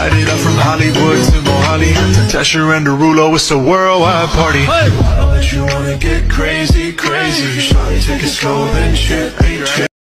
Light it up from Hollywood to Mohali. Tesher and Derulo, it's a worldwide party. I bet you wanna get crazy, crazy. Shawty, take it slow, then shit.